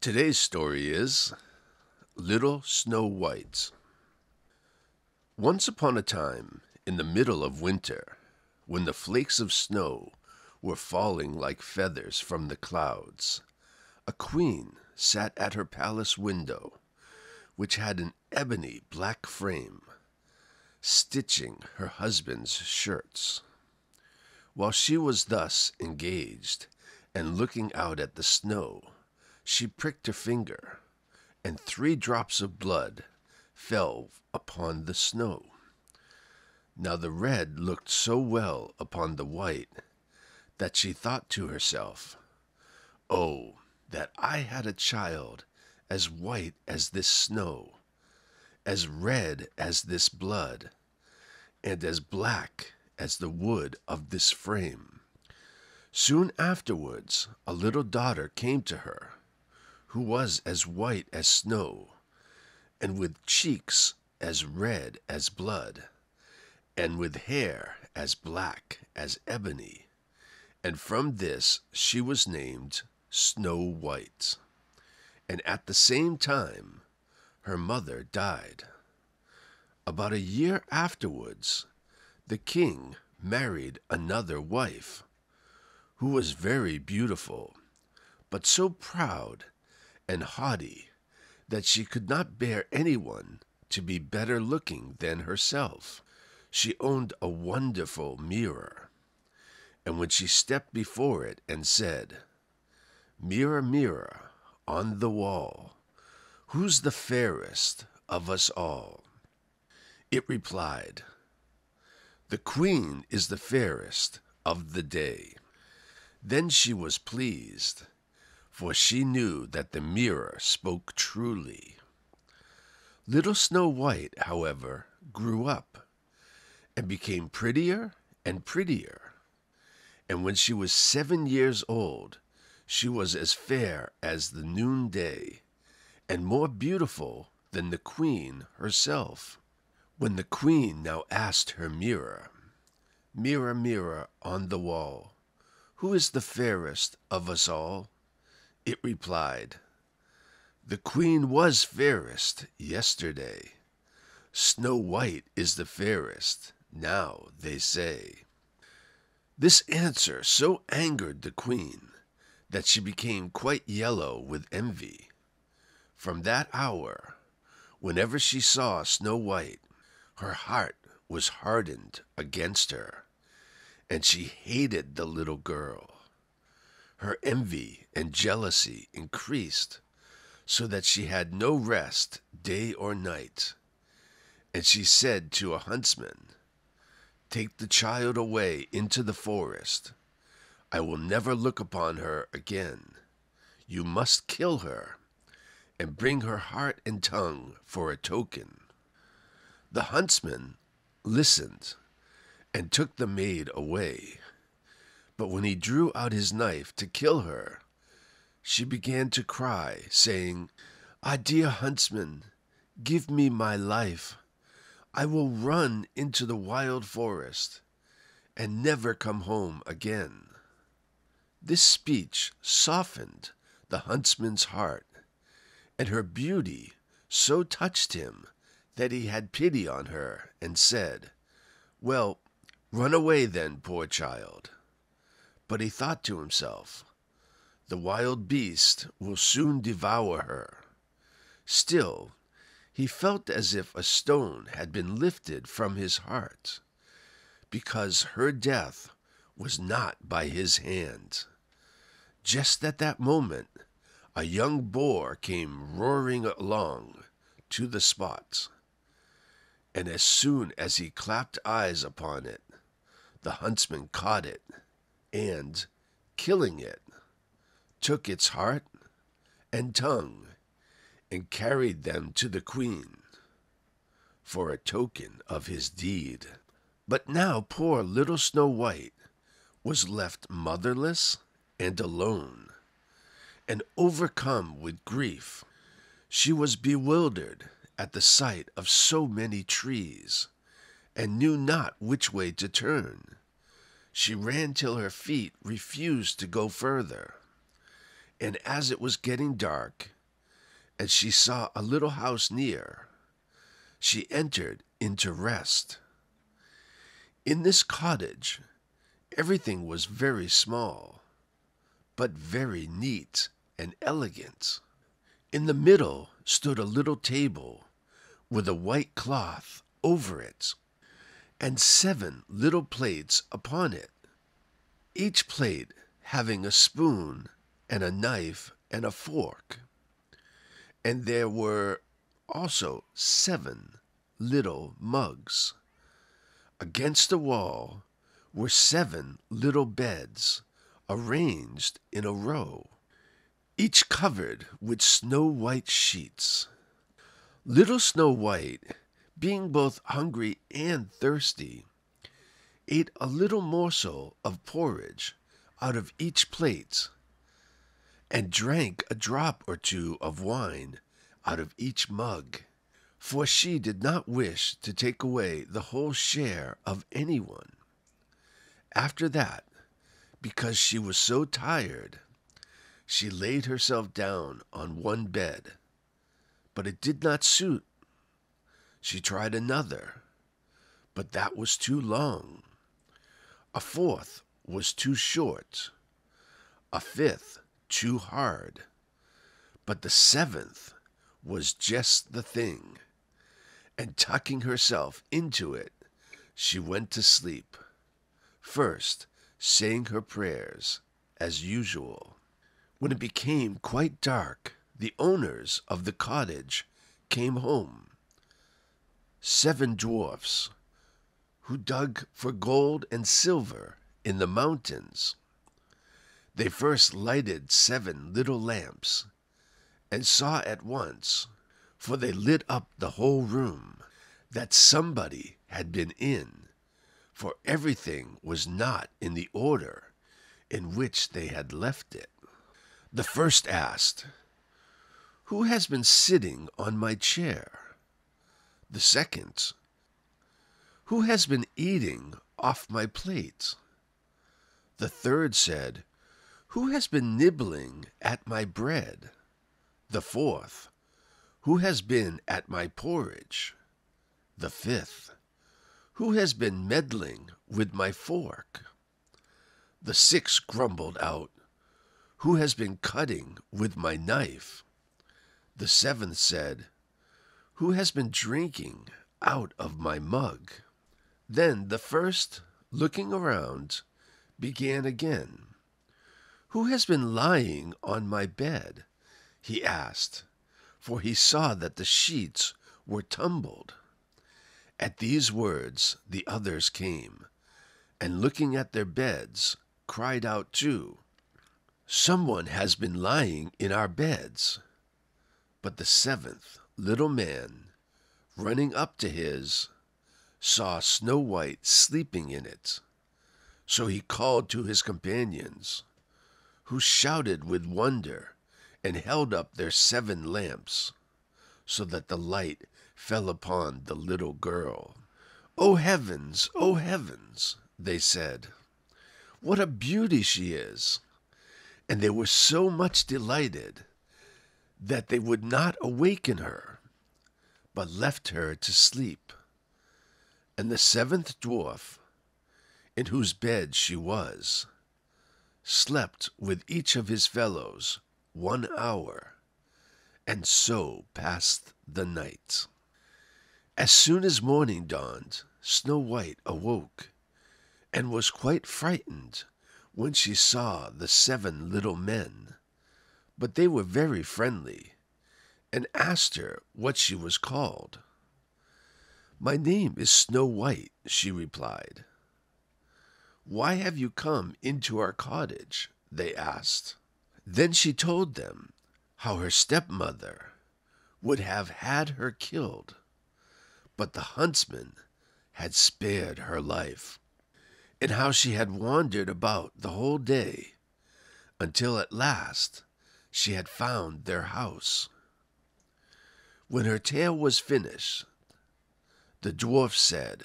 Today's story is Little Snow White. Once upon a time, in the middle of winter, when the flakes of snow were falling like feathers from the clouds, a queen sat at her palace window, which had an ebony black frame, stitching her husband's shirts. While she was thus engaged and looking out at the snow, she pricked her finger, and three drops of blood fell upon the snow. Now the red looked so well upon the white that she thought to herself, Oh, that I had a child as white as this snow, as red as this blood, and as black as the wood of this frame. Soon afterwards a little daughter came to her, who was as white as snow, and with cheeks as red as blood, and with hair as black as ebony, and from this she was named Snow White. And at the same time her mother died. About a year afterwards, the king married another wife, who was very beautiful, but so proud and haughty that she could not bear anyone to be better looking than herself. She owned a wonderful mirror, and when she stepped before it and said, Mirror, mirror on the wall, who's the fairest of us all? It replied, The queen is the fairest of the day. Then she was pleased, for she knew that the mirror spoke truly. Little Snow White, however, grew up and became prettier and prettier. And when she was seven years old, she was as fair as the noonday, and more beautiful than the queen herself. When the queen now asked her mirror, Mirror, mirror on the wall, who is the fairest of us all? It replied, The queen was fairest yesterday. Snow White is the fairest, now they say. This answer so angered the queen that she became quite yellow with envy. From that hour, whenever she saw Snow White, her heart was hardened against her, and she hated the little girl. Her envy and jealousy increased, so that she had no rest day or night. And she said to a huntsman, Take the child away into the forest I will never look upon her again. You must kill her, and bring her heart and tongue for a token. The huntsman listened and took the maid away. But when he drew out his knife to kill her, she began to cry, saying, Ah, dear huntsman, give me my life. I will run into the wild forest and never come home again. This speech softened the huntsman's heart, and her beauty so touched him that he had pity on her and said, Well, run away then, poor child. But he thought to himself, The wild beast will soon devour her. Still, he felt as if a stone had been lifted from his heart, because her death was not by his hand. Just at that moment, a young boar came roaring along to the spot, and as soon as he clapped eyes upon it, the huntsman caught it, and, killing it, took its heart and tongue, and carried them to the queen for a token of his deed. But now poor little Snow White was left motherless and alone, and overcome with grief. She was bewildered at the sight of so many trees, and knew not which way to turn. She ran till her feet refused to go further, And as it was getting dark, and she saw a little house near, she entered into rest. In this cottage, everything was very small, but very neat and elegant. In the middle stood a little table with a white cloth over it, and seven little plates upon it, each plate having a spoon and a knife and a fork. And there were also seven little mugs. Against the wall were seven little beds arranged in a row, each covered with snow white sheets. Little Snow White, being both hungry and thirsty, ate a little morsel of porridge out of each plate, and drank a drop or two of wine out of each mug, for she did not wish to take away the whole share of anyone. After that, because she was so tired, she laid herself down on one bed, but it did not suit. She tried another, but that was too long. A fourth was too short, a fifth too hard, but the seventh was just the thing, and tucking herself into it, she went to sleep, first saying her prayers as usual. When it became quite dark, the owners of the cottage came home. Seven dwarfs who dug for gold and silver in the mountains. They first lighted seven little lamps and saw at once, for they lit up the whole room, that somebody had been in, for everything was not in the order in which they had left it. The first asked, Who has been sitting on my chair? The second, Who has been eating off my plate? The third said, Who has been nibbling at my bread? The fourth, Who has been at my porridge? The fifth, Who has been meddling with my fork? The sixth grumbled out, Who has been cutting with my knife? The seventh said, Who has been drinking out of my mug? Then the first, looking around, began again. Who has been lying on my bed? he asked, for he saw that the sheets were tumbled. At these words the others came, and looking at their beds, cried out too, Someone has been lying in our beds. But the seventh little man, running up to his, saw Snow White sleeping in it. So he called to his companions, who shouted with wonder and held up their seven lamps, so that the light fell upon the little girl. O heavens, O heavens, they said, what a beauty she is! And they were so much delighted that they would not awaken her, but left her to sleep. And the seventh dwarf, in whose bed she was, slept with each of his fellows one hour, and so passed the night. As soon as morning dawned, Snow White awoke, and was quite frightened when she saw the seven little men. But they were very friendly, and asked her what she was called. My name is Snow White, she replied. Why have you come into our cottage? they asked. Then she told them how her stepmother would have had her killed, but the huntsman had spared her life, and how she had wandered about the whole day until at last she had found their house. When her tale was finished, the dwarf said,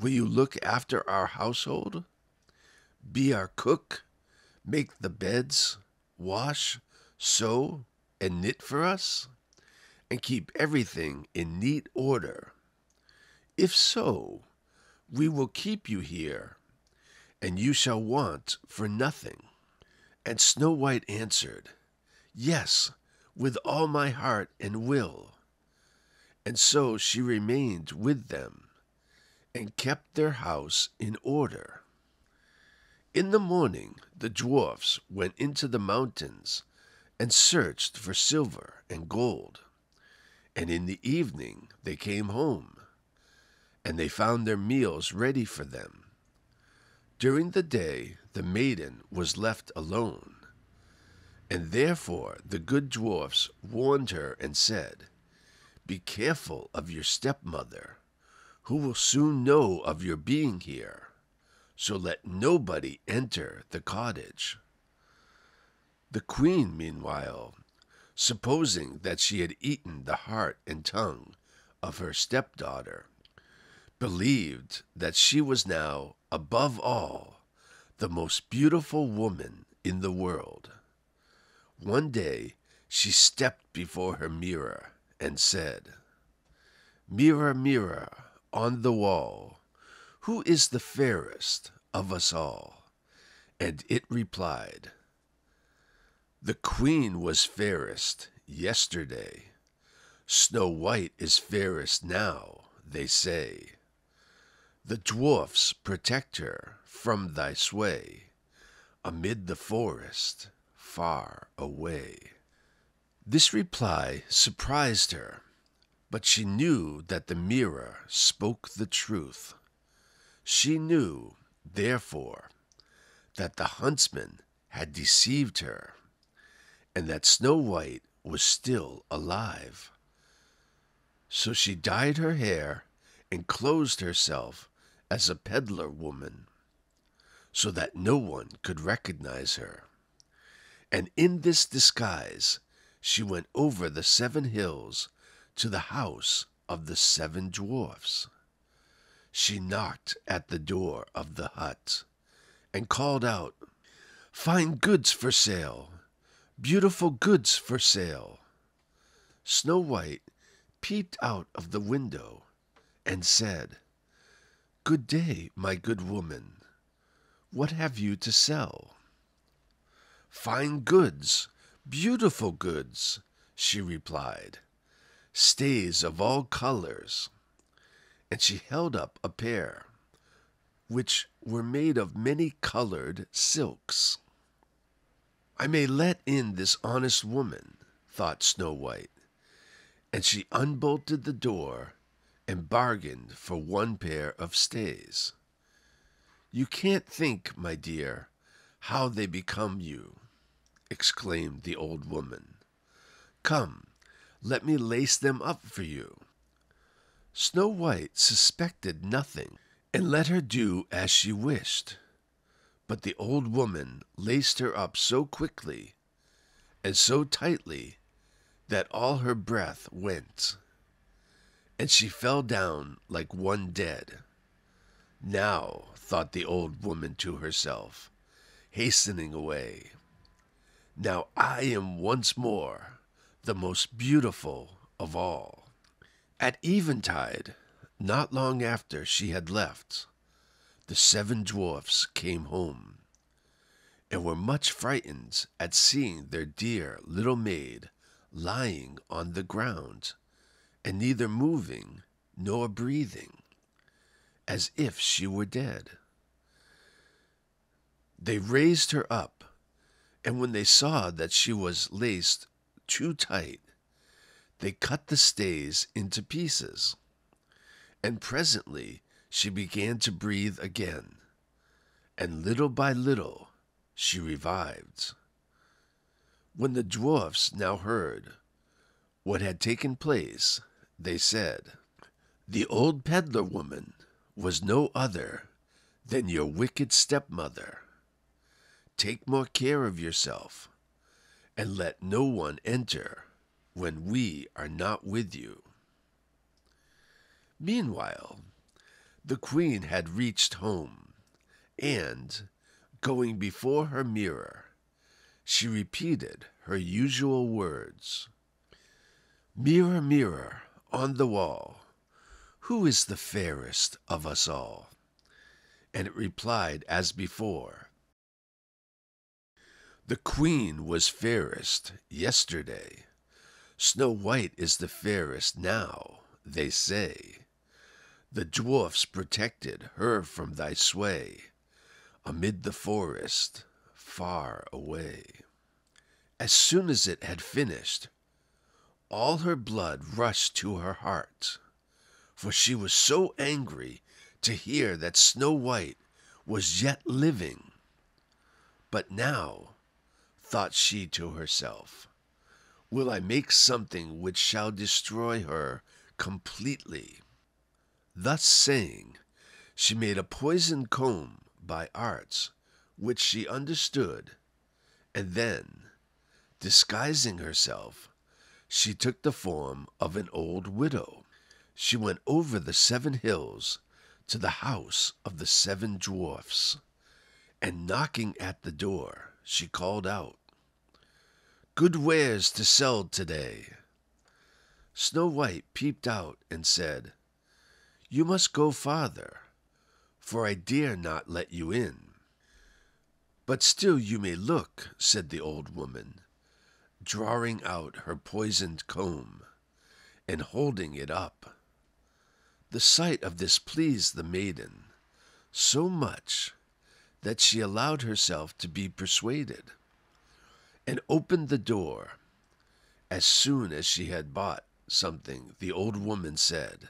Will you look after our household? Be our cook, make the beds, wash, sew, and knit for us, and keep everything in neat order? If so, we will keep you here, and you shall want for nothing. And Snow White answered, Yes, with all my heart and will. And so she remained with them, and kept their house in order. In the morning the dwarfs went into the mountains and searched for silver and gold. And in the evening they came home, and they found their meals ready for them. During the day the maiden was left alone, and therefore the good dwarfs warned her and said, Be careful of your stepmother, who will soon know of your being here so let nobody enter the cottage. The queen, meanwhile, supposing that she had eaten the heart and tongue of her stepdaughter, believed that she was now, above all, the most beautiful woman in the world. One day she stepped before her mirror and said, Mirror, mirror on the wall, who is the fairest of us all? And it replied, The queen was fairest yesterday. Snow White is fairest now, they say. The dwarfs protect her from thy sway amid the forest far away. This reply surprised her, but she knew that the mirror spoke the truth. She knew, therefore, that the huntsman had deceived her, and that Snow White was still alive. So she dyed her hair and clothed herself as a peddler woman, so that no one could recognize her. And in this disguise she went over the seven hills to the house of the seven dwarfs she knocked at the door of the hut and called out, Fine goods for sale! Beautiful goods for sale! Snow White peeped out of the window and said, Good day, my good woman. What have you to sell? Fine goods, beautiful goods, she replied. Stays of all colors and she held up a pair, which were made of many colored silks. I may let in this honest woman, thought Snow White, and she unbolted the door and bargained for one pair of stays. You can't think, my dear, how they become you, exclaimed the old woman. Come, let me lace them up for you. Snow White suspected nothing, and let her do as she wished. But the old woman laced her up so quickly and so tightly that all her breath went, and she fell down like one dead. Now, thought the old woman to herself, hastening away, now I am once more the most beautiful of all. At eventide, not long after she had left, the seven dwarfs came home, and were much frightened at seeing their dear little maid lying on the ground, and neither moving nor breathing, as if she were dead. They raised her up, and when they saw that she was laced too tight, they cut the stays into pieces, and presently she began to breathe again, and little by little she revived. When the dwarfs now heard what had taken place, they said, The old peddler woman was no other than your wicked stepmother. Take more care of yourself, and let no one enter when we are not with you. Meanwhile, the queen had reached home, and, going before her mirror, she repeated her usual words Mirror, mirror on the wall, who is the fairest of us all? And it replied as before The queen was fairest yesterday. Snow White is the fairest now, they say. The dwarfs protected her from thy sway amid the forest far away. As soon as it had finished, all her blood rushed to her heart, for she was so angry to hear that Snow White was yet living. But now, thought she to herself, will I make something which shall destroy her completely. Thus saying, she made a poisoned comb by arts which she understood, and then, disguising herself, she took the form of an old widow. She went over the seven hills to the house of the seven dwarfs, and knocking at the door, she called out, Good wares to sell today. Snow White peeped out and said, You must go farther, for I dare not let you in. But still you may look, said the old woman, drawing out her poisoned comb and holding it up. The sight of this pleased the maiden so much that she allowed herself to be persuaded, and opened the door. As soon as she had bought something, the old woman said,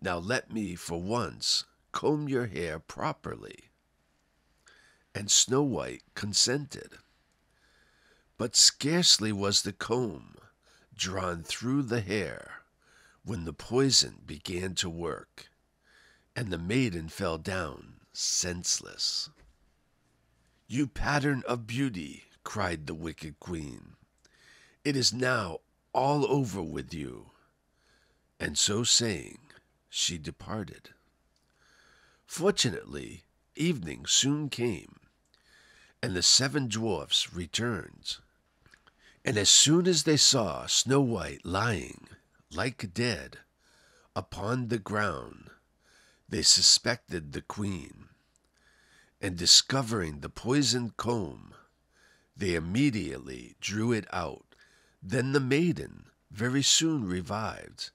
Now let me for once comb your hair properly. And Snow White consented. But scarcely was the comb drawn through the hair when the poison began to work, and the maiden fell down senseless. You pattern of beauty, cried the wicked queen, it is now all over with you. And so saying, she departed. Fortunately, evening soon came, and the seven dwarfs returned. And as soon as they saw Snow White lying, like dead, upon the ground, they suspected the queen, and discovering the poisoned comb, they immediately drew it out. Then the maiden very soon revived,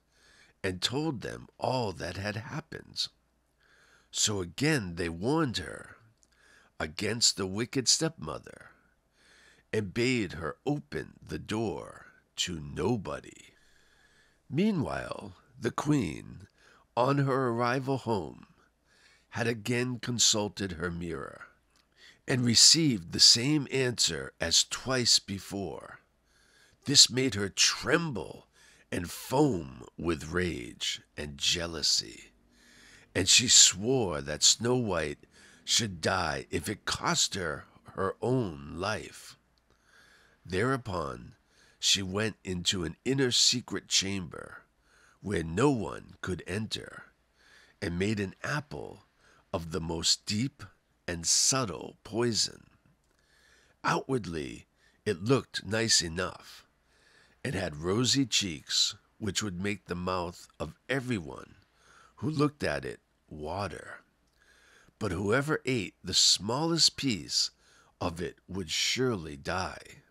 and told them all that had happened. So again they warned her against the wicked stepmother and bade her open the door to nobody. Meanwhile, the queen, on her arrival home, had again consulted her mirror, and received the same answer as twice before. This made her tremble and foam with rage and jealousy, and she swore that Snow White should die if it cost her her own life. Thereupon she went into an inner secret chamber, where no one could enter, and made an apple of the most deep and subtle poison. Outwardly it looked nice enough, and had rosy cheeks which would make the mouth of everyone who looked at it water. But whoever ate the smallest piece of it would surely die.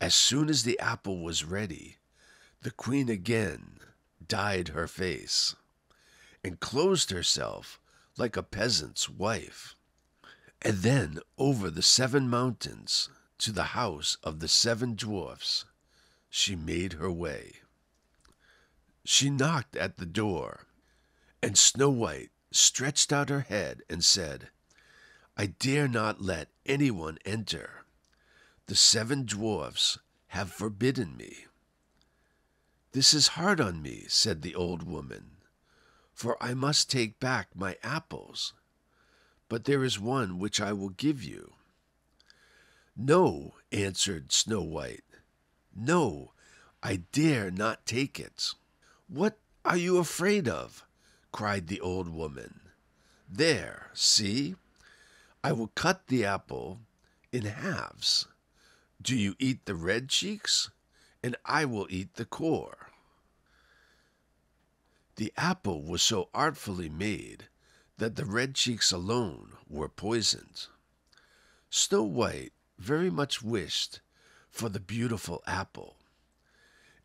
As soon as the apple was ready, the queen again dyed her face, and closed herself like a peasant's wife, and then over the seven mountains to the house of the seven dwarfs she made her way. She knocked at the door, and Snow White stretched out her head and said, I dare not let anyone enter the seven dwarfs have forbidden me. This is hard on me, said the old woman, for I must take back my apples. But there is one which I will give you. No, answered Snow White. No, I dare not take it. What are you afraid of? cried the old woman. There, see, I will cut the apple in halves. Do you eat the red cheeks? And I will eat the core. The apple was so artfully made that the red cheeks alone were poisoned. Snow White very much wished for the beautiful apple,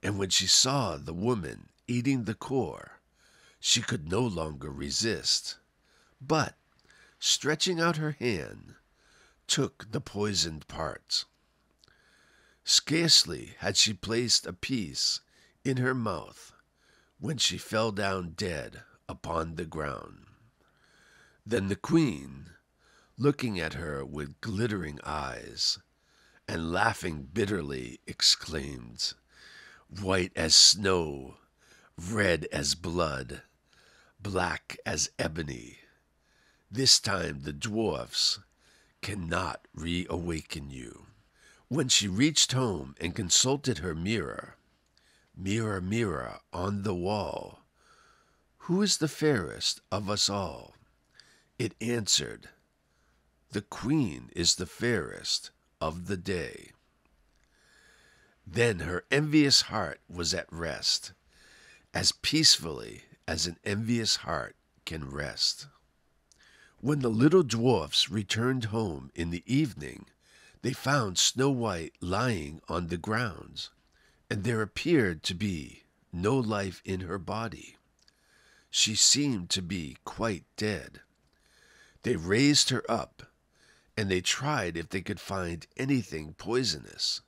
and when she saw the woman eating the core, she could no longer resist, but, stretching out her hand, took the poisoned part. Scarcely had she placed a piece in her mouth when she fell down dead upon the ground. Then the queen, looking at her with glittering eyes, and laughing bitterly, exclaimed, White as snow, red as blood, black as ebony. This time the dwarfs cannot reawaken you. When she reached home and consulted her mirror, Mirror, mirror on the wall, who is the fairest of us all? It answered, The queen is the fairest of the day. Then her envious heart was at rest, as peacefully as an envious heart can rest. When the little dwarfs returned home in the evening, they found Snow White lying on the ground, and there appeared to be no life in her body. She seemed to be quite dead. They raised her up, and they tried if they could find anything poisonous.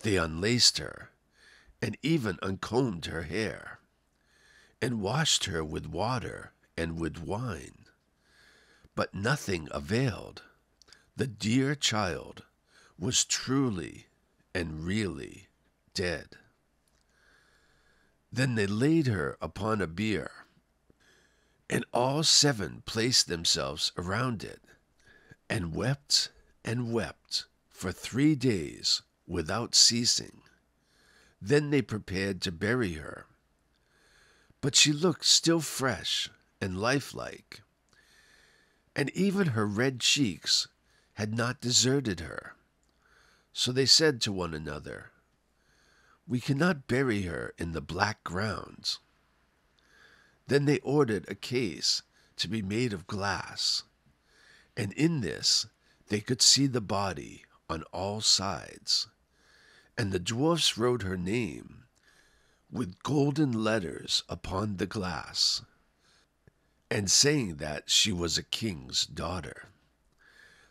They unlaced her, and even uncombed her hair, and washed her with water and with wine. But nothing availed. The dear child was truly and really dead. Then they laid her upon a bier, and all seven placed themselves around it, and wept and wept for three days without ceasing. Then they prepared to bury her. But she looked still fresh and lifelike, and even her red cheeks had not deserted her. So they said to one another, We cannot bury her in the black grounds. Then they ordered a case to be made of glass, and in this they could see the body on all sides and the dwarfs wrote her name with golden letters upon the glass, and saying that she was a king's daughter.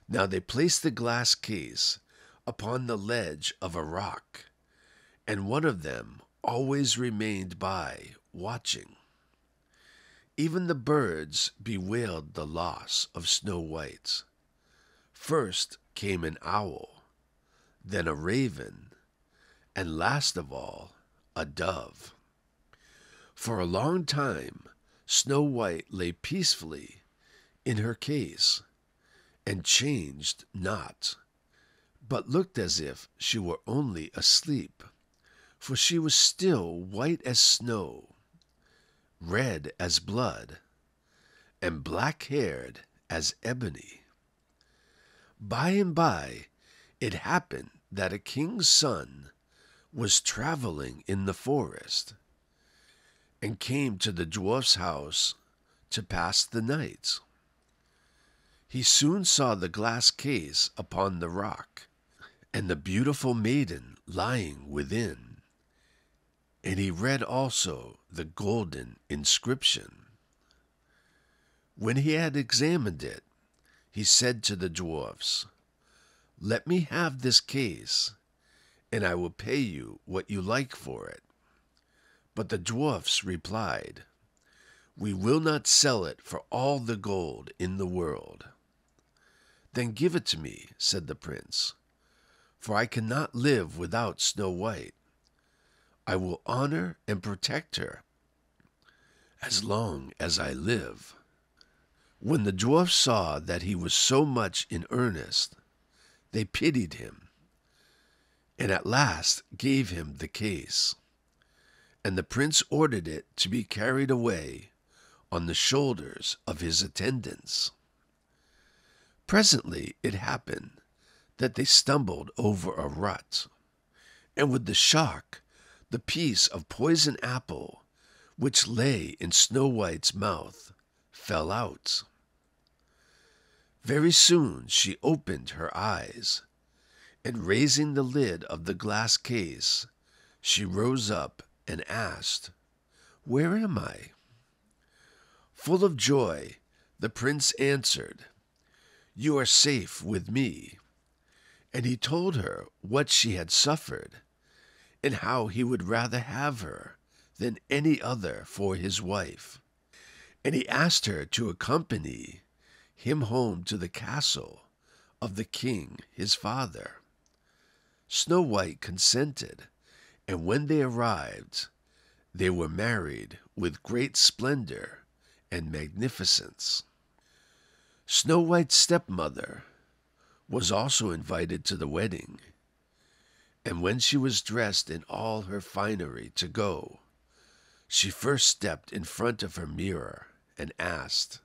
Now they placed the glass case upon the ledge of a rock, and one of them always remained by, watching. Even the birds bewailed the loss of Snow White. First came an owl, then a raven, and last of all, a dove. For a long time, Snow White lay peacefully in her case, and changed not, but looked as if she were only asleep, for she was still white as snow, red as blood, and black haired as ebony. By and by it happened that a king's son was traveling in the forest and came to the dwarf's house to pass the night. He soon saw the glass case upon the rock and the beautiful maiden lying within, and he read also the golden inscription. When he had examined it, he said to the dwarfs, Let me have this case and I will pay you what you like for it. But the dwarfs replied, We will not sell it for all the gold in the world. Then give it to me, said the prince, for I cannot live without Snow White. I will honor and protect her as long as I live. When the dwarfs saw that he was so much in earnest, they pitied him and at last gave him the case. And the prince ordered it to be carried away on the shoulders of his attendants. Presently it happened that they stumbled over a rut, and with the shock, the piece of poison apple which lay in Snow White's mouth fell out. Very soon she opened her eyes, and raising the lid of the glass case, she rose up and asked, Where am I? Full of joy, the prince answered, You are safe with me. And he told her what she had suffered, and how he would rather have her than any other for his wife. And he asked her to accompany him home to the castle of the king his father. Snow White consented, and when they arrived, they were married with great splendor and magnificence. Snow White's stepmother was also invited to the wedding, and when she was dressed in all her finery to go, she first stepped in front of her mirror and asked,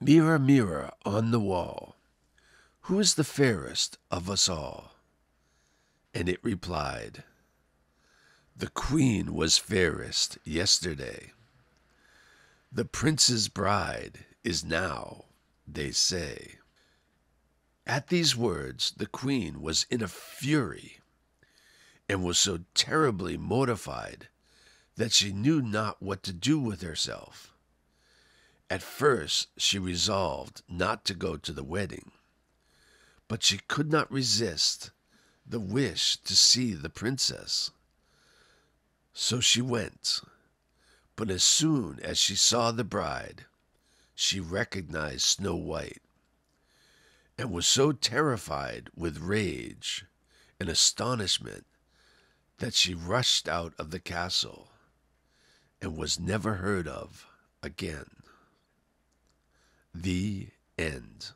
Mirror, mirror on the wall, who is the fairest of us all? And it replied, The queen was fairest yesterday. The prince's bride is now, they say. At these words, the queen was in a fury, and was so terribly mortified that she knew not what to do with herself. At first she resolved not to go to the wedding, but she could not resist the wish to see the princess. So she went, but as soon as she saw the bride, she recognized Snow White, and was so terrified with rage and astonishment that she rushed out of the castle and was never heard of again. The end.